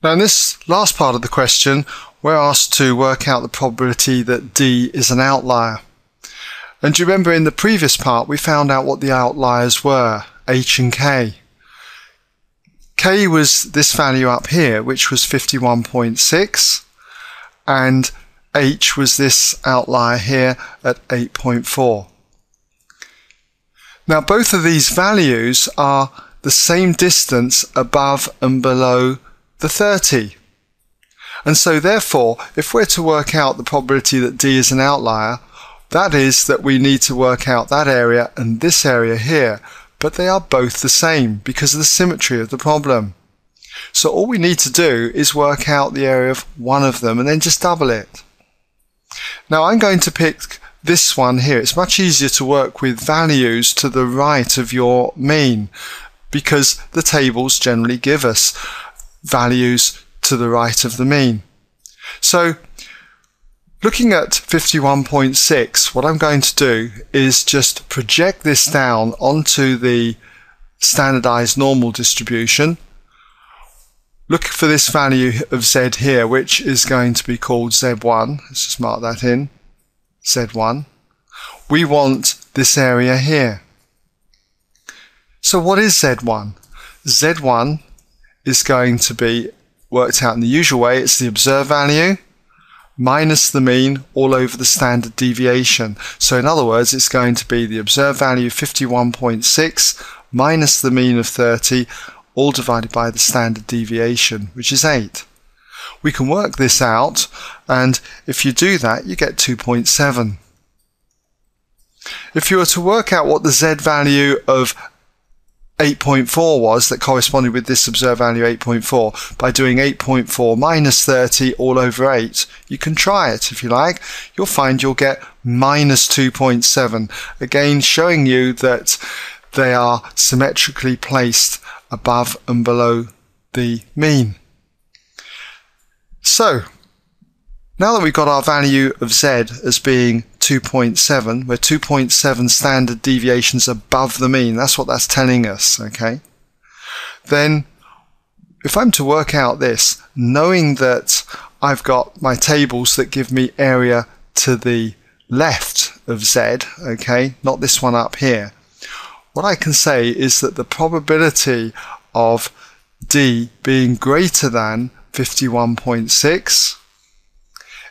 Now in this last part of the question, we're asked to work out the probability that D is an outlier. And do you remember in the previous part we found out what the outliers were, H and K. K was this value up here, which was 51.6, and H was this outlier here at 8.4. Now both of these values are the same distance above and below the 30. And so therefore, if we're to work out the probability that D is an outlier, that is that we need to work out that area and this area here, but they are both the same because of the symmetry of the problem. So all we need to do is work out the area of one of them and then just double it. Now I'm going to pick this one here. It's much easier to work with values to the right of your mean because the tables generally give us values to the right of the mean. So looking at 51.6, what I'm going to do is just project this down onto the standardized normal distribution. Look for this value of z here, which is going to be called z1. Let's just mark that in. z1. We want this area here. So what is z1? z1 is going to be worked out in the usual way. It's the observed value minus the mean all over the standard deviation. So in other words, it's going to be the observed value 51.6 minus the mean of 30 all divided by the standard deviation, which is 8. We can work this out, and if you do that, you get 2.7. If you were to work out what the z value of 8.4 was that corresponded with this observed value 8.4 by doing 8.4 minus 30 all over 8 you can try it if you like. You'll find you'll get minus 2.7 again showing you that they are symmetrically placed above and below the mean. So now that we've got our value of z as being 2.7, we're 2.7 standard deviations above the mean. That's what that's telling us, okay? Then, if I'm to work out this, knowing that I've got my tables that give me area to the left of z, okay, not this one up here, what I can say is that the probability of d being greater than 51.6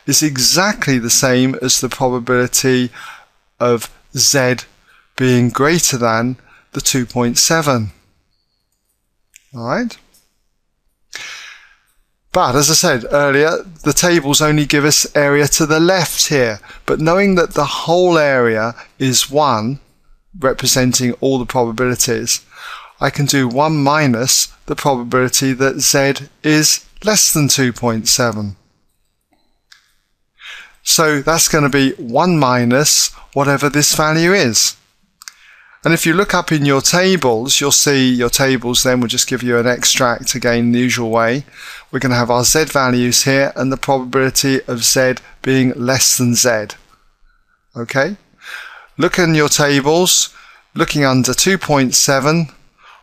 is exactly the same as the probability of z being greater than the 2.7. Alright? But as I said earlier, the tables only give us area to the left here. But knowing that the whole area is 1, representing all the probabilities, I can do 1 minus the probability that z is less than 2.7. So that's going to be 1 minus whatever this value is. And if you look up in your tables, you'll see your tables then will just give you an extract again the usual way. We're going to have our z values here and the probability of z being less than z. Okay? Look in your tables, looking under 2.7,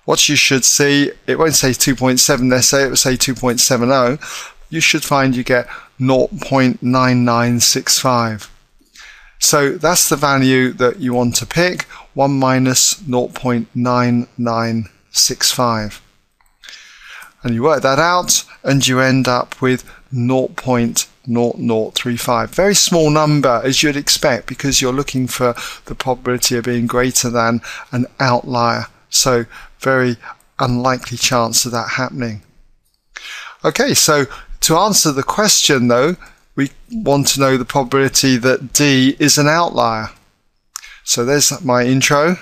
what you should see, it won't say 2.7 there, say it will say 2.70, you should find you get 0.9965. So that's the value that you want to pick, 1 minus 0.9965. And you work that out and you end up with 0.0035. Very small number as you'd expect because you're looking for the probability of being greater than an outlier. So very unlikely chance of that happening. Okay, so to answer the question, though, we want to know the probability that D is an outlier. So there's my intro,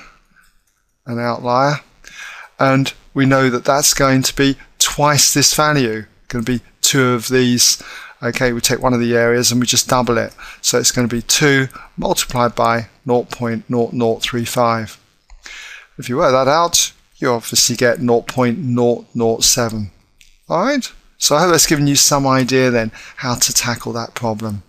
an outlier, and we know that that's going to be twice this value. Going to be two of these. Okay, we take one of the areas and we just double it. So it's going to be 2 multiplied by 0.0035. If you work that out, you obviously get 0.007. Alright? So I hope that's given you some idea then how to tackle that problem.